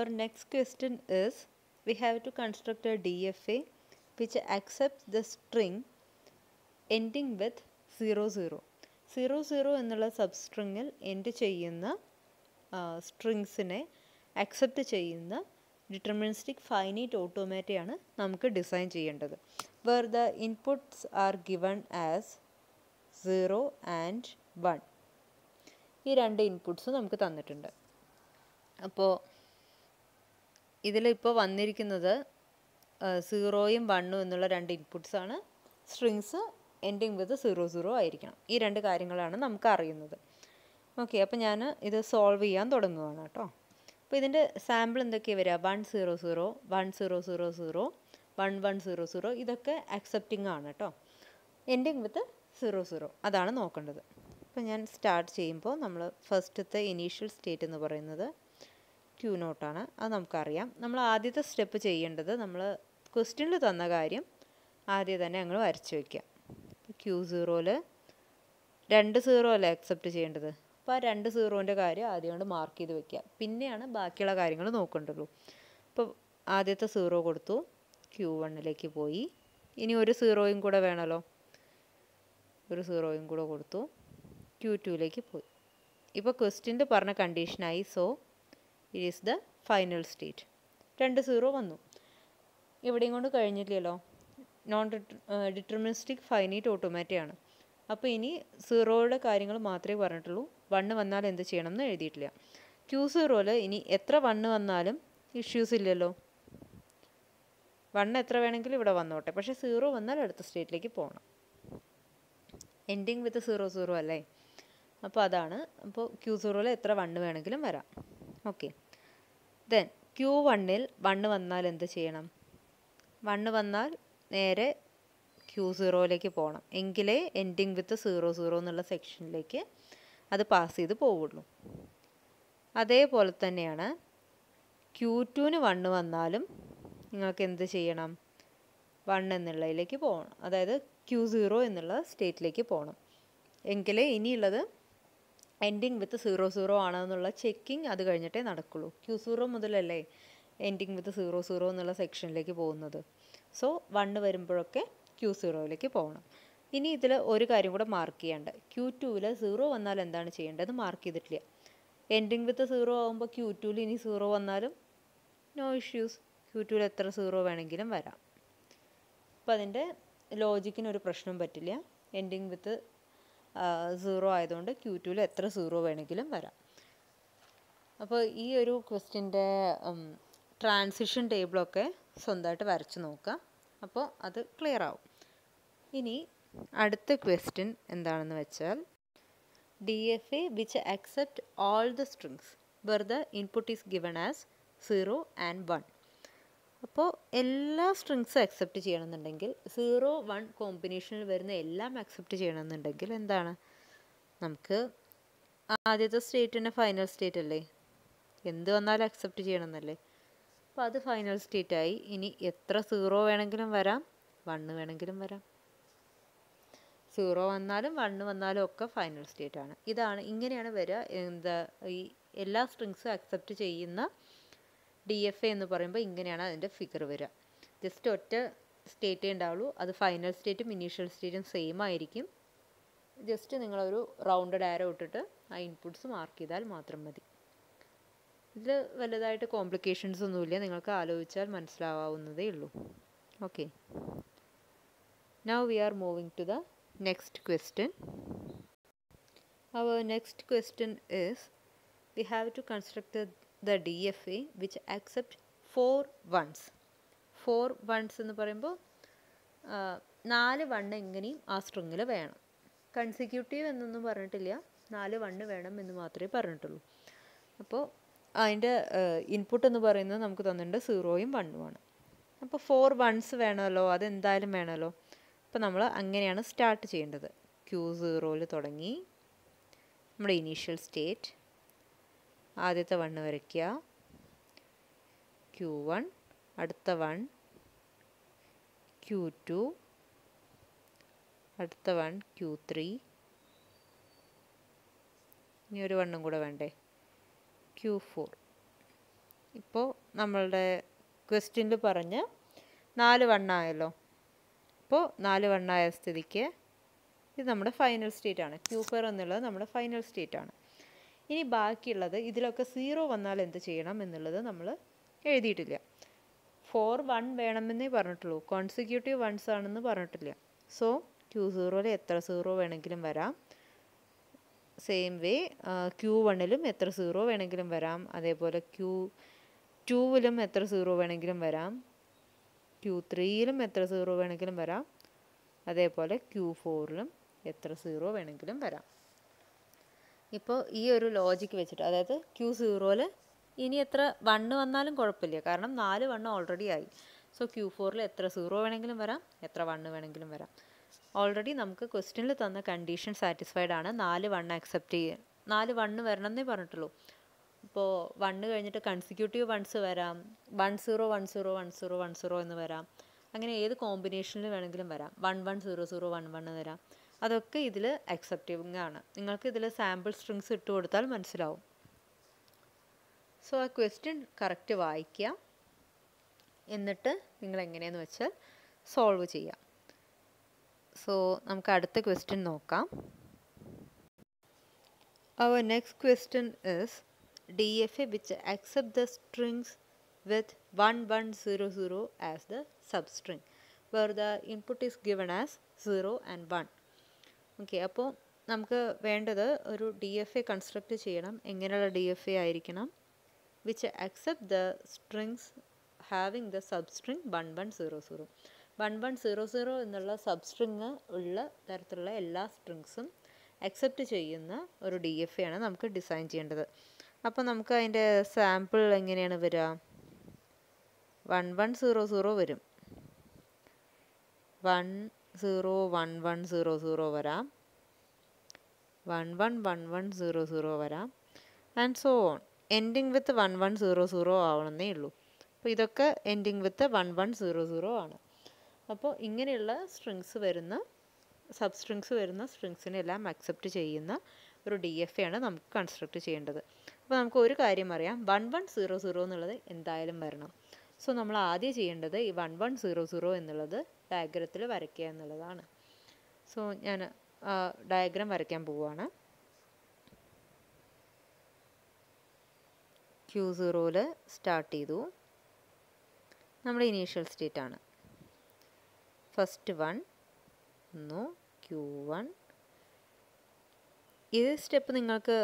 Our next question is we have to construct a DFA which accepts the string ending with 00. 00 എന്നുള്ള സബ്സ്ട്രിങ്ങിൽ end ചെയ്യുന്ന സ്ട്രിങ്സിനെ accept ചെയ്യുന്ന deterministic finite ഓട്ടോമാറ്റയാണ് നമുക്ക് ഡിസൈൻ ചെയ്യേണ്ടത്. Where the inputs are given as zero and one ഈ രണ്ട് ഇൻപുട്സ് നമുക്ക് തന്നിട്ടുണ്ട്. അപ്പോൾ ഇതിലിപ്പോൾ വന്നിരിക്കുന്നത് സീറോയും വണ്ണും എന്നുള്ള രണ്ട് ഇൻപുട്സ് ആണ്. Strings ending with zero zero ആയിരിക്കണം. ഈ രണ്ട് കാര്യങ്ങളാണ് നമുക്ക് അറിയുന്നത്. ഓക്കെ അപ്പോൾ ഞാൻ ഇത് സോൾവ് ചെയ്യാൻ തുടങ്ങുകയാണ് കേട്ടോ. അപ്പോൾ ഇതിന്റെ സാമ്പിൾ എന്തൊക്കെയാണ് വരിക? One zero zero one zero zero zero one one zero zero ഇതൊക്കെ അക്സെപ്റ്റിംഗ് ആണ് കേട്ടോ. എൻഡിങ് വിത്ത് സീറോ സീറോ അതാണ് നോക്കേണ്ടത്. അപ്പോൾ ഞാൻ സ്റ്റാർട്ട് ചെയ്യുമ്പോൾ നമ്മൾ ഫസ്റ്റത്തെ ഇനീഷ്യൽ സ്റ്റേറ്റ് എന്ന് പറയുന്നത് ക്യൂ നോട്ടാണ് അത് നമുക്കറിയാം. നമ്മൾ ആദ്യത്തെ സ്റ്റെപ്പ് ചെയ്യേണ്ടത് നമ്മൾ ക്വസ്റ്റ്യനിൽ തന്ന കാര്യം ആദ്യം തന്നെ ഞങ്ങൾ വരച്ച് വയ്ക്കുക ക്യൂ സീറോയിൽ രണ്ട് സീറോ അല്ലേ അക്സെപ്റ്റ് ചെയ്യേണ്ടത്? അപ്പോൾ ആ രണ്ട് സീറോന്റെ കാര്യം ആദ്യം കൊണ്ട് മാർക്ക് ചെയ്ത് വെക്കുക. പിന്നെയാണ് ബാക്കിയുള്ള കാര്യങ്ങൾ നോക്കേണ്ടുള്ളൂ അപ്പോൾ ആദ്യത്തെ സീറോ കൊടുത്തു. ക്യൂ വണ്ണിലേക്ക് പോയി. ഇനി ഒരു സീറോയും കൂടെ വേണമല്ലോ. ഒരു സീറോയും കൂടെ കൊടുത്തു. ക്യൂ ടുവിലേക്ക് പോയി. ഇപ്പോൾ ക്വസ്റ്റ്യന്റെ പറഞ്ഞ കണ്ടീഷനായി so it is the final state രണ്ട് സീറോ വന്നു. ഇവിടെയും കൊണ്ട് കഴിഞ്ഞില്ലല്ലോ നോൺ ഡിറ്റർമിനിസ്റ്റിക് ഫൈനൈറ്റ് ഓട്ടോമാറ്റിക് അപ്പോൾ ഇനി സീറോയുടെ കാര്യങ്ങൾ മാത്രമേ പറഞ്ഞിട്ടുള്ളൂ. വണ്ണ് വന്നാൽ എന്ത് ചെയ്യണം എന്ന് എഴുതിയിട്ടില്ല. ക്യൂ സീറോയിൽ ഇനി എത്ര വണ്ണ് വന്നാലും ഇഷ്യൂസ് ഇല്ലല്ലോ. വണ്ണ് എത്ര വേണമെങ്കിലും ഇവിടെ വന്നോട്ടെ. പക്ഷേ സീറോ വന്നാൽ അടുത്ത സ്റ്റേറ്റിലേക്ക് പോകണം എൻഡിങ് വിത്ത് സീറോ സീറോ അല്ലേ? അപ്പോൾ അതാണ്. അപ്പോൾ ക്യൂ സീറോയിൽ എത്ര വണ്ണ് വേണമെങ്കിലും വരാം. ഓക്കെ ദെൻ ക്യൂ വണ്ണിൽ വണ്ണ് വന്നാൽ എന്ത് ചെയ്യണം? വണ്ണ് വന്നാൽ നേരെ ക്യൂ സീറോയിലേക്ക് പോകണം എങ്കിലേ എൻഡിങ് വിത്ത് സീറോ സീറോ എന്നുള്ള സെക്ഷനിലേക്ക് അത് പാസ് ചെയ്ത് പോവുള്ളൂ. അതേപോലെ തന്നെയാണ് ക്യൂ ടുവിന് വണ്ണ് വന്നാലും നിങ്ങൾക്ക് എന്ത് ചെയ്യണം? വൺ എന്നുള്ളതിലേക്ക് പോകണം. അതായത് ക്യൂ സീറോ എന്നുള്ള സ്റ്റേറ്റിലേക്ക് പോകണം. എങ്കിലേ ഇനിയുള്ളത് എൻഡിങ് വിത്ത് സീറോ സീറോ ആണെന്നുള്ള ചെക്കിങ് അത് കഴിഞ്ഞിട്ടേ നടക്കുള്ളൂ. ക്യൂ സീറോ മുതലല്ലേ എൻഡിങ് വിത്ത് സീറോ സീറോ എന്നുള്ള സെക്ഷനിലേക്ക് പോകുന്നത്. സോ വണ്ണ് വരുമ്പോഴൊക്കെ ക്യൂ സീറോയിലേക്ക് പോകണം. ഇനി ഇതിൽ ഒരു കാര്യം കൂടെ മാർക്ക് ചെയ്യേണ്ട? ക്യൂ ടുവിൽ സീറോ വന്നാൽ എന്താണ് ചെയ്യേണ്ടത്? മാർക്ക് ചെയ്തിട്ടില്ല. എൻഡിങ് വിത്ത് സീറോ ആകുമ്പോൾ ക്യൂ ടുവിൽ ഇനി സീറോ വന്നാലും നോ ഇഷ്യൂസ് ക്യൂ ടുവിൽ എത്ര സീറോ വേണമെങ്കിലും വരാം. അപ്പോൾ അതിന്റെ ലോജിക്കിന് ഒരു പ്രശ്നവും പറ്റില്ല. എൻഡിങ് വിത്ത് സീറോ ആയതുകൊണ്ട് ക്യൂ ടുവിൽ എത്ര സീറോ വേണമെങ്കിലും വരാം. അപ്പോൾ ഈ ഒരു ക്വസ്റ്റ്യന്റെ ട്രാൻസിഷൻ ടേബിളൊക്കെ സ്വന്തമായിട്ട് വരച്ച് നോക്കുക. അപ്പോൾ അത് ക്ലിയർ ആവും. ഇനി അടുത്ത ക്വസ്റ്റ്യൻ എന്താണെന്ന് വെച്ചാൽ D F A which accept all the strings where the input is given as zero and one അപ്പോൾ എല്ലാ സ്ട്രിങ്സും അക്സെപ്റ്റ് ചെയ്യണമെന്നുണ്ടെങ്കിൽ സീറോ വൺ കോമ്പിനേഷനിൽ വരുന്ന എല്ലാം അക്സെപ്റ്റ് ചെയ്യണമെന്നുണ്ടെങ്കിൽ എന്താണ്? നമുക്ക് ആദ്യത്തെ സ്റ്റേറ്റിന്റെ ഫൈനൽ സ്റ്റേറ്റ് അല്ലേ? എന്ത് വന്നാലും അക്സെപ്റ്റ് ചെയ്യണമെന്നല്ലേ? അപ്പോൾ അത് ഫൈനൽ സ്റ്റേറ്റായി ഇനി എത്ര സീറോ വേണമെങ്കിലും വരാം. വണ്ണ് വേണമെങ്കിലും വരാം. സീറോ വന്നാലും വണ്ണ് വന്നാലും ഒക്കെ ഫൈനൽ സ്റ്റേറ്റ് ആണ്. ഇതാണ് ഇങ്ങനെയാണ് വരിക എന്താ ഈ എല്ലാ സ്ട്രിങ്സും അക്സെപ്റ്റ് ചെയ്യുന്ന ഡി എഫ് എന്ന് പറയുമ്പോൾ ഇങ്ങനെയാണ് അതിന്റെ ഫിഗർ വരിക ജസ്റ്റ് ഒറ്റ സ്റ്റേറ്റേ ഉണ്ടാവുള്ളൂ അത് ഫൈനൽ സ്റ്റേറ്റും ഇനീഷ്യൽ സ്റ്റേറ്റും സെയിം ആയിരിക്കും. ജസ്റ്റ് നിങ്ങളൊരു റൗണ്ടഡ് ആരോ ഇട്ടിട്ട് ആ ഇൻപുട്സ് മാർക്ക് ചെയ്താൽ മാത്രം മതി. ഇതിൽ വലുതായിട്ട് കോംപ്ലിക്കേഷൻസ് ഒന്നുമില്ല നിങ്ങൾക്ക് ആലോചിച്ചാൽ മനസ്സിലാവുന്നതേ ഉള്ളൂ. Okay now we are moving to the next question our next question is we have to construct the D F A which accept four ones four ones എന്ന് പറയുമ്പോൾ നാല് വണ്ണ് എങ്ങനെയും ആ സ്ട്രിങ്ങിൽ വേണം. കൺസിക്യൂട്ടീവ് എന്നൊന്നും പറഞ്ഞിട്ടില്ല. നാല് വണ്ണ് വേണം എന്ന് മാത്രമേ പറഞ്ഞിട്ടുള്ളൂ. അപ്പോൾ അതിന്റെ ഇൻപുട്ട് എന്ന് പറയുന്നത് നമുക്ക് തന്നിട്ടുണ്ട് സീറോയും വണ്ണുമാണ് അപ്പോൾ ഫോർ വൺസ് വേണമല്ലോ അതെന്തായാലും വേണമല്ലോ. അപ്പോൾ നമ്മൾ അങ്ങനെയാണ് സ്റ്റാർട്ട് ചെയ്യേണ്ടത്. ക്യൂ സീറോയിൽ തുടങ്ങി. നമ്മുടെ ഇനീഷ്യൽ സ്റ്റേറ്റ് ആദ്യത്തെ വണ്ണ് വരയ്ക്കുക. ക്യൂ വൺ അടുത്ത വൺ ക്യൂ ടു അടുത്ത വൺ ക്യൂ ത്രീ ഇനി ഒരു വണ്ണും കൂടെ വേണ്ടേ. ക്യൂ ഫോർ ഇപ്പോൾ നമ്മളുടെ ക്വസ്റ്റ്യനിൽ പറഞ്ഞ നാല് വണ്ണായല്ലോ അപ്പോൾ നാല് വണ്ണായ സ്ഥിതിക്ക് ഇത് നമ്മുടെ ഫൈനൽ സ്റ്റേറ്റ് ആണ്. ക്യൂ ഫോർ എന്നുള്ളത് നമ്മുടെ ഫൈനൽ സ്റ്റേറ്റ് ആണ്. ഇനി ബാക്കിയുള്ളത് ഇതിലൊക്കെ സീറോ വന്നാൽ എന്ത് ചെയ്യണം എന്നുള്ളത് നമ്മൾ എഴുതിയിട്ടില്ല. ഫോർ വൺ വേണമെന്നേ പറഞ്ഞിട്ടുള്ളൂ. കോൺസിക്യൂട്ടീവ് വൺസ് ആണെന്ന് പറഞ്ഞിട്ടില്ല. സോ ക്യൂ സീറോയിൽ എത്ര സീറോ വേണമെങ്കിലും വരാം. സെയിം വേ ക്യൂ വണ്ണിലും എത്ര സീറോ വേണമെങ്കിലും വരാം. അതേപോലെ ക്യൂ ടൂവിലും എത്ര സീറോ വേണമെങ്കിലും വരാം. ക്യൂ ത്രീയിലും എത്ര സീറോ വേണമെങ്കിലും വരാം. അതേപോലെ ക്യൂ ഫോറിലും എത്ര സീറോ വേണമെങ്കിലും വരാം. ഇപ്പോൾ ഈ ഒരു ലോജിക്ക് വെച്ചിട്ട് അതായത് ക്യൂ സീറോയിൽ ഇനി എത്ര വണ്ണ് വന്നാലും കുഴപ്പമില്ല. കാരണം നാല് വണ്ണ് ഓൾറെഡി ആയി. സോ ക്യൂ ഫോറിൽ എത്ര സീറോ വേണമെങ്കിലും വരാം എത്ര വണ്ണ് വേണമെങ്കിലും വരാം. ഓൾറെഡി നമുക്ക് ക്വസ്റ്റ്യനിൽ തന്ന കണ്ടീഷൻ സാറ്റിസ്ഫൈഡ് ആണ്. നാല് വണ്ണ് അക്സെപ്റ്റ് ചെയ്യുക നാല് വണ്ണ് വരണം എന്നേ പറഞ്ഞിട്ടുള്ളൂ. ഇപ്പോൾ വണ്ണ് കഴിഞ്ഞിട്ട് കൺസിക്യൂട്ടീവ് വൺസ് വരാം. One zero one zero one zero one zero എന്ന് വരാം. അങ്ങനെ ഏത് കോമ്പിനേഷനിൽ വേണമെങ്കിലും വരാം. One one zero zero one one വരാം. അതൊക്കെ ഇതിൽ അക്സെപ്റ്റിംഗ് ആണ്. നിങ്ങൾക്ക് ഇതിൽ സാമ്പിൾ സ്ട്രിങ്സ് ഇട്ട് കൊടുത്താൽ മനസ്സിലാവും. സോ ആ ക്വസ്റ്റ്യൻ കറക്റ്റ് വായിക്കുക. എന്നിട്ട് നിങ്ങൾ എങ്ങനെയെന്ന് വെച്ചാൽ സോൾവ് ചെയ്യാം സോ നമുക്ക് അടുത്ത ക്വസ്റ്റ്യൻ നോക്കാം. Our next question the strings with one one zero with 1100 as the substring where the input is given as 0 and 1. Okay അപ്പോൾ നമുക്ക് വേണ്ടത് ഒരു ഡി എഫ് എ കൺസ്ട്രക്റ്റ് ചെയ്യണം. എങ്ങനെയുള്ള ഡി എഫ് എ ആയിരിക്കണം? Which accept the strings having the substring one one zero zero one one zero zero എന്നുള്ള substring ഉള്ള തരത്തിലുള്ള എല്ലാ സ്ട്രിങ്സും അക്സെപ്റ്റ് ചെയ്യുന്ന ഒരു ഡി എഫ് എ ആണ് നമുക്ക് ഡിസൈൻ ചെയ്യേണ്ടത്. അപ്പോൾ നമുക്ക് അതിന്റെ സാമ്പിൾ എങ്ങനെയാണ് വരിക വൺ വൺ സീറോ സീറോ വരും. One zero one one zero zero വരാം. One one one one zero zero വരാം. And so on ending with one one zero zero ആവണമെന്നേ ഉള്ളൂ. അപ്പോൾ ഇതൊക്കെ ending with one one zero zero ആണ്. അപ്പോൾ ഇങ്ങനെയുള്ള strings വരുന്ന സബ് സ്ട്രിങ്സ് വരുന്ന സ്ട്രിങ്സിനെ എല്ലാം അക്സെപ്റ്റ് ചെയ്യുന്ന ഒരു ഡി എഫ് എ ആണ് നമുക്ക് കൺസ്ട്രക്ട് ചെയ്യേണ്ടത്. അപ്പോൾ നമുക്ക് ഒരു കാര്യം അറിയാം. വൺ വൺ സീറോ സീറോ എന്നുള്ളത് എന്തായാലും വരണം. സോ നമ്മൾ ആദ്യം ചെയ്യേണ്ടത് ഈ വൺ വൺ സീറോ സീറോ എന്നുള്ളത് ഡയഗ്രത്തിൽ വരയ്ക്കുക എന്നുള്ളതാണ്. സോ ഞാൻ ഡയഗ്രാം വരയ്ക്കാൻ പോവുകയാണ് ക്യൂ സീറോയിൽ സ്റ്റാർട്ട് ചെയ്തു. നമ്മുടെ ഇനീഷ്യൽ സ്റ്റേറ്റ് ആണ്. ഫസ്റ്റ് വൺ ഒന്നു ക്യൂ വൺ ഇത് സ്റ്റെപ്പ് നിങ്ങൾക്ക്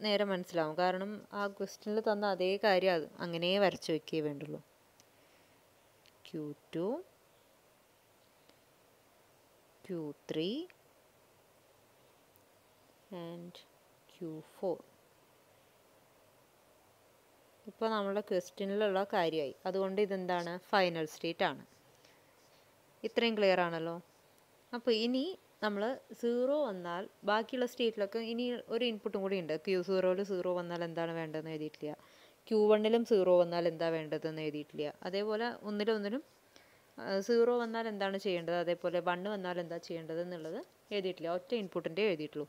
നേരെ മനസ്സിലാവും. കാരണം ആ ക്വസ്റ്റ്യനിൽ തന്ന അതേ കാര്യം അങ്ങനെ വരച്ചു വെക്കേ വേണ്ടുള്ളൂ. Q two Q three and Q four ഇപ്പോൾ നമ്മളുടെ ക്വസ്റ്റ്യനിലുള്ള കാര്യമായി. അതുകൊണ്ട് ഇതെന്താണ്? ഫൈനൽ സ്റ്റേറ്റ് ആണ്. ഇത്രയും ക്ലിയർ ആണല്ലോ. അപ്പോൾ ഇനി നമ്മൾ സീറോ വന്നാൽ ബാക്കിയുള്ള സ്റ്റേറ്റിലൊക്കെ ഇനി ഒരു ഇൻപുട്ടും കൂടി ഉണ്ട്. ക്യൂ സീറോയിൽ സീറോ വന്നാൽ എന്താണ് വേണ്ടതെന്ന് എഴുതിയിട്ടില്ല. ക്യൂ വണ്ണിലും സീറോ വന്നാൽ എന്താ വേണ്ടതെന്ന് എഴുതിയിട്ടില്ല. അതേപോലെ ഒന്നിലൊന്നിലും സീറോ വന്നാൽ എന്താണ് ചെയ്യേണ്ടത്? അതേപോലെ വണ്ണ് വന്നാൽ എന്താ ചെയ്യേണ്ടത് എന്നുള്ളത് എഴുതിയിട്ടില്ല. ഒറ്റ ഇൻപുട്ടിന്റെ എഴുതിയിട്ടുള്ളൂ.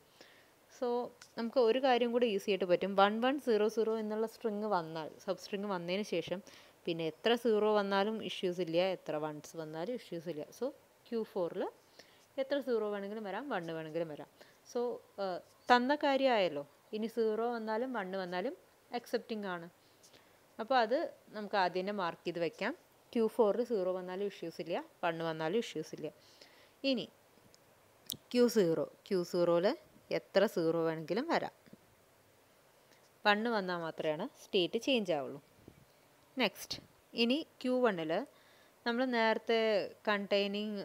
സോ നമുക്ക് ഒരു കാര്യം കൂടി ഈസി ആയിട്ട് പറ്റും. വൺ വൺ സീറോ സീറോ എന്നുള്ള സ്ട്രിങ് വന്നാൽ സബ് സ്ട്രിങ് വന്നതിന് ശേഷം പിന്നെ എത്ര സീറോ വന്നാലും ഇഷ്യൂസ് ഇല്ല. എത്ര വൺസ് വന്നാലും ഇഷ്യൂസ് ഇല്ല. സോ ക്യൂ ഫോറിൽ എത്ര സീറോ വേണമെങ്കിലും വരാം വണ്ണ് വേണമെങ്കിലും വരാം. സോ തന്ന കാര്യമായല്ലോ. ഇനി സീറോ വന്നാലും വണ്ണ് വന്നാലും അക്സെപ്റ്റിംഗ് ആണ്. അപ്പോൾ അത് നമുക്ക് ആദ്യം തന്നെ മാർക്ക് ചെയ്ത് വെക്കാം. ക്യൂ ഫോറിൽ സീറോ വന്നാലും ഇഷ്യൂസ് ഇല്ല വണ്ണ് വന്നാലും ഇഷ്യൂസ് ഇല്ല. ഇനി ക്യൂ സീറോ ക്യൂ സീറോയിൽ എത്ര സീറോ വേണമെങ്കിലും വരാം. വണ്ണ് വന്നാൽ മാത്രമാണ് സ്റ്റേറ്റ് ചേഞ്ച് ആവുള്ളൂ. നെക്സ്റ്റ് ഇനി ക്യൂ വണ്ണിൽ നമ്മൾ നേരത്തെ കണ്ടെയ്നിങ്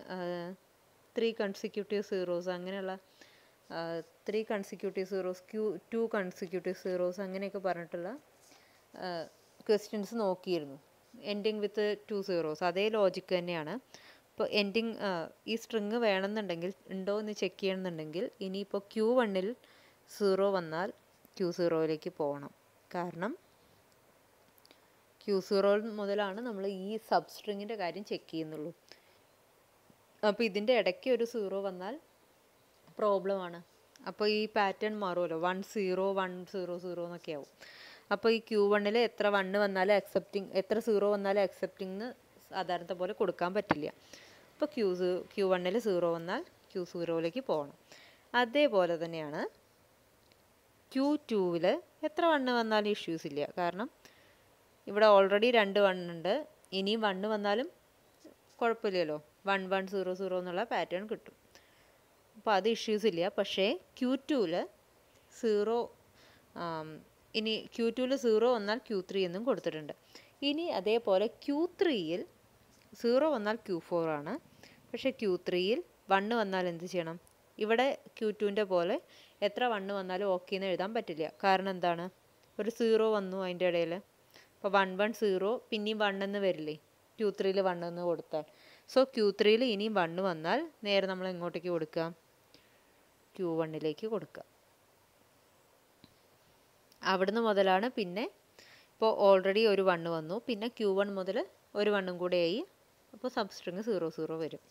ത്രീ കൺസിക്യൂട്ടീവ് സീറോസ് അങ്ങനെയുള്ള three consecutive zeros Q two consecutive zeros അങ്ങനെയൊക്കെ പറഞ്ഞിട്ടുള്ള ക്വസ്റ്റ്യൻസ് നോക്കിയിരുന്നു. എൻഡിങ് വിത്ത് ടു സീറോസ് അതേ ലോജിക്ക് തന്നെയാണ്. ഇപ്പോൾ എൻഡിങ് ഈ സ്ട്രിങ് വേണമെന്നുണ്ടെങ്കിൽ ഉണ്ടോ എന്ന് ചെക്ക് ചെയ്യണമെന്നുണ്ടെങ്കിൽ ഇനിയിപ്പോൾ ക്യൂ വണ്ണിൽ സീറോ വന്നാൽ ക്യൂ സീറോയിലേക്ക് പോകണം. കാരണം ക്യൂ സീറോ മുതലാണ് നമ്മൾ ഈ സബ് സ്ട്രിങ്ങിന്റെ കാര്യം ചെക്ക് ചെയ്യുന്നുള്ളൂ. അപ്പോൾ ഇതിന്റെ ഇടയ്ക്ക് ഒരു സീറോ വന്നാൽ പ്രോബ്ലമാണ് അപ്പോൾ ഈ pattern മാറുമല്ലോ. One zero one zero zero എന്നൊക്കെ ആവും. അപ്പോൾ ഈ ക്യൂ വണ്ണിൽ എത്ര വണ്ണ് വന്നാലും അക്സെപ്റ്റിംഗ് എത്ര സീറോ വന്നാലും അക്സെപ്റ്റിംഗ് സാധാരണത്തെ പോലെ കൊടുക്കാൻ പറ്റില്ല. അപ്പോൾ ക്യൂ ക്യൂ വണ്ണിൽ സീറോ വന്നാൽ ക്യൂ സീറോയിലേക്ക് പോകണം. അതേപോലെ തന്നെയാണ് ക്യൂ ടൂവിൽ എത്ര വണ്ണ് വന്നാലും ഇഷ്യൂസ് ഇല്ല. കാരണം ഇവിടെ ഓൾറെഡി രണ്ട് വണ്ണുണ്ട്. ഇനിയും വണ്ണ് വന്നാലും കുഴപ്പമില്ലല്ലോ. വൺ വൺ സീറോ സീറോ എന്നുള്ള പാറ്റേൺ കിട്ടും. അപ്പോൾ അത് ഇഷ്യൂസ് ഇല്ല. പക്ഷേ ക്യൂ ടൂവിൽ സീറോ ഇനി ക്യൂ ടുവിൽ സീറോ വന്നാൽ ക്യൂ ത്രീ എന്നും കൊടുത്തിട്ടുണ്ട്. ഇനി അതേപോലെ ക്യൂ ത്രീയിൽ സീറോ വന്നാൽ ക്യൂ ഫോർ ആണ്. പക്ഷേ ക്യൂ ത്രീയിൽ വണ്ണ് വന്നാൽ എന്ത് ചെയ്യണം? ഇവിടെ ക്യൂ ടുവിന്റെ പോലെ എത്ര വണ്ണ് വന്നാലും ഓക്കെ എന്ന് എഴുതാൻ പറ്റില്ല. കാരണം എന്താണ്? ഒരു സീറോ വന്നു അതിന്റെ ഇടയിൽ അപ്പോൾ വൺ വൺ സീറോ പിന്നെയും വൺ എന്ന് വരില്ലേ? ക്യൂ ത്രീയിൽ വൺ എന്ന് കൊടുത്താൽ. സോ ക്യൂ ത്രീയിൽ ഇനിയും വണ്ണ് വന്നാൽ നേരെ നമ്മൾ എങ്ങോട്ടേക്ക് കൊടുക്കുക ക്യൂ വണ്ണിലേക്ക് കൊടുക്കുക അവിടുന്ന് മുതലാണ് പിന്നെ ഇപ്പോൾ ഓൾറെഡി ഒരു വണ്ണ് വന്നു. പിന്നെ ക്യൂ വൺ മുതൽ ഒരു വണ്ണും കൂടെ ആയി. അപ്പോൾ സബ്സ്ട്രിങ് സീറോ സീറോ വരും.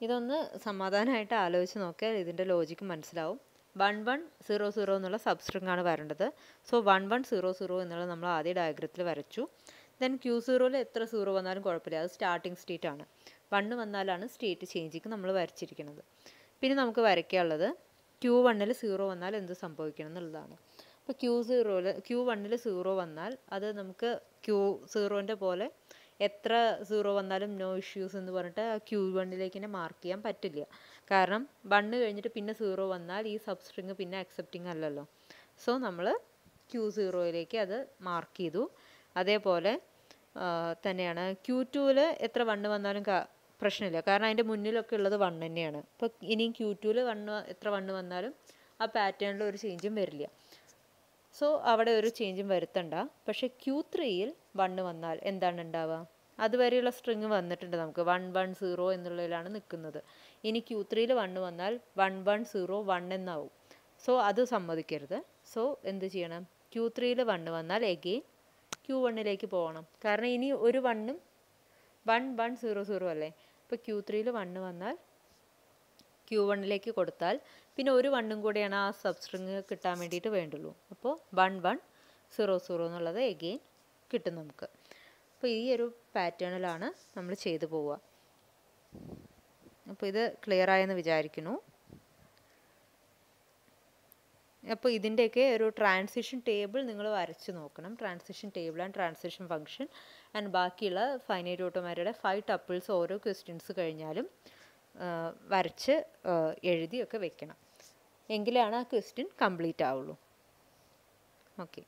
ഇതൊന്ന് സമാധാനമായിട്ട് ആലോചിച്ച് നോക്കിയാൽ ഇതിന്റെ ലോജിക്ക് മനസ്സിലാവും. വൺ വൺ സീറോ സീറോ എന്നുള്ള സബ്സ്ട്രിങ് ആണ് വരേണ്ടത്. So one one zero zero എന്നുള്ളത് നമ്മൾ ആദ്യ ഡയഗ്രത്തിൽ വരച്ചു. ദെൻ ക്യൂ സീറോയിൽ എത്ര സീറോ വന്നാലും കുഴപ്പമില്ല. അത് സ്റ്റാർട്ടിംഗ് സ്റ്റേറ്റ് ആണ്. വണ്ണ് വന്നാലാണ് സ്റ്റേറ്റ് ചേഞ്ചിക്ക് നമ്മൾ വരച്ചിരിക്കുന്നത്. പിന്നെ നമുക്ക് വരയ്ക്കാനുള്ളത് ക്യൂ വണ്ണിൽ സീറോ വന്നാൽ എന്ത് സംഭവിക്കണം എന്നുള്ളതാണ്. അപ്പോൾ ക്യൂ സീറോയിൽ ക്യൂ വണ്ണിൽ സീറോ വന്നാൽ അത് നമുക്ക് ക്യൂ സീറോന്റെ പോലെ എത്ര സീറോ വന്നാലും നോ ഇഷ്യൂസ് എന്ന് പറഞ്ഞിട്ട് ക്യൂ വണ്ണിലേക്ക് തന്നെ മാർക്ക് ചെയ്യാൻ പറ്റില്ല. കാരണം വണ്ണ് കഴിഞ്ഞിട്ട് പിന്നെ സീറോ വന്നാൽ ഈ സബ്സ്ട്രിങ് പിന്നെ അക്സെപ്റ്റിംഗ് അല്ലല്ലോ. സോ നമ്മൾ ക്യൂ സീറോയിലേക്ക് അത് മാർക്ക് ചെയ്തു. അതേപോലെ തന്നെയാണ്. ക്യൂ ടുവിൽ എത്ര വണ്ണ് വന്നാലും പ്രശ്നമില്ല. കാരണം അതിന്റെ മുന്നിലൊക്കെ ഉള്ളത് വണ്ണ് തന്നെയാണ്. ഇപ്പോൾ ഇനിയും ക്യൂ ടുവിൽ വണ്ണ് എത്ര വണ്ണ് വന്നാലും ആ പാറ്റേണിൽ ഒരു ചേഞ്ചും വരില്ല. സോ അവിടെ ഒരു ചേഞ്ചും വരുത്തണ്ട. പക്ഷേ ക്യൂ ത്രീയിൽ വണ്ണ് വന്നാൽ എന്താണ് ഉണ്ടാവുക? അതുവരെയുള്ള സ്ട്രിങ് വന്നിട്ടുണ്ട് നമുക്ക്. വൺ വൺ സീറോ എന്നുള്ളതിലാണ് നിൽക്കുന്നത്. ഇനി ക്യൂ ത്രീയിൽ വണ്ണ് വന്നാൽ വൺ വൺ സീറോ വൺ എന്നാവും. സോ അത് സമ്മതിക്കരുത്. സോ എന്ത് ചെയ്യണം? ക്യൂ ത്രീയിൽ വണ്ണ് വന്നാൽ എഗെയിൻ ക്യൂ വണ്ണിലേക്ക് പോകണം. കാരണം ഇനി ഒരു വണ്ണും വൺ വൺ സീറോ സീറോ അല്ലേ? അപ്പോൾ ക്യൂ ത്രീയിൽ വണ്ണ് വന്നാൽ ക്യൂ വണ്ണിലേക്ക് കൊടുത്താൽ പിന്നെ ഒരു വണ്ണും കൂടെയാണ് ആ സബ്സ്ട്രിങ് കിട്ടാൻ വേണ്ടിയിട്ട് വേണ്ടുള്ളൂ. അപ്പോൾ വൺ വൺ സീറോ സീറോ എന്നുള്ളത് എഗെയിൻ കിട്ടും നമുക്ക്. അപ്പോൾ ഈ ഒരു പാറ്റേണിലാണ് നമ്മൾ ചെയ്തു പോവുക. അപ്പോൾ ഇത് ക്ലിയർ ആയെന്ന് വിചാരിക്കുന്നു. അപ്പോൾ ഇതിന്റെയൊക്കെ ഒരു ട്രാൻസിഷൻ ടേബിൾ നിങ്ങൾ വരച്ച് നോക്കണം. Transition table and transition function and ബാക്കിയുള്ള ഫൈനൈറ്റ് ഓട്ടോമാരുടെ ഫൈവ് ടപ്പിൾസ് ഓരോ ക്വസ്റ്റ്യൻസ് കഴിഞ്ഞാലും വരച്ച് എഴുതിയൊക്കെ വെക്കണം. എങ്കിലാണ് ആ ക്വസ്റ്റ്യൻ കംപ്ലീറ്റ് ആവുള്ളൂ. ഓക്കെ